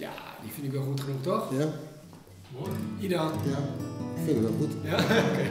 Ja, die vind ik wel goed genoeg, toch? Ja, Mooi. Idan. ja. Vind het wel goed. Ja, oké.